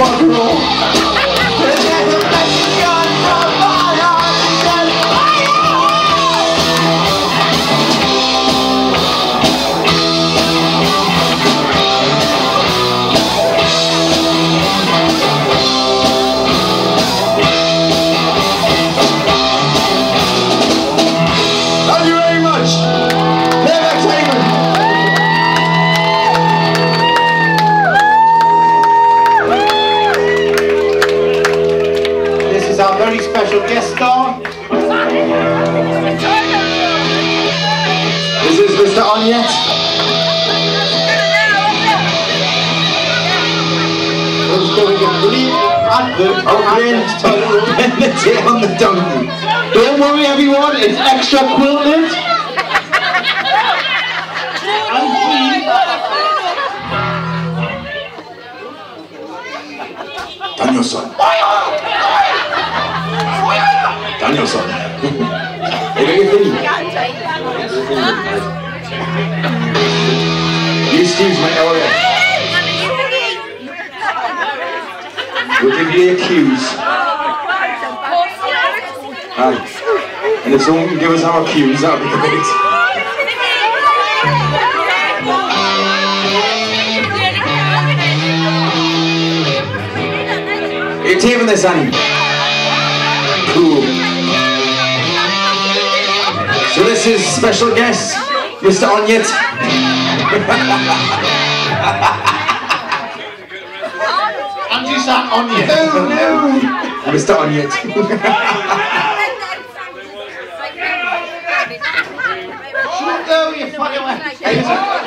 the special guest star. This is Mr. Onyet. Who's doing a brilliant advert for Benedict on the donkey. Don't worry everyone, it's extra quilted. Danielson. Danielson. Hey, make it. You my. We'll give you your cues. Aye. And if someone can give us our cues, that'd be great. You this, Annie? Cool. So special guest, Mr. Onyet. Andy sat on you. Oh no! Mr. Onyet. Go, you fucking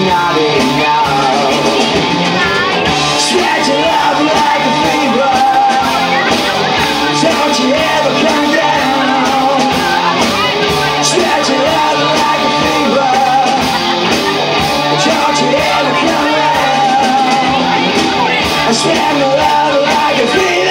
not enough Spread your love like a fever Don't you ever come down Spread your love like a fever Don't you ever come down Spread your love like a fever.